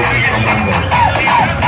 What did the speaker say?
Jason Commander.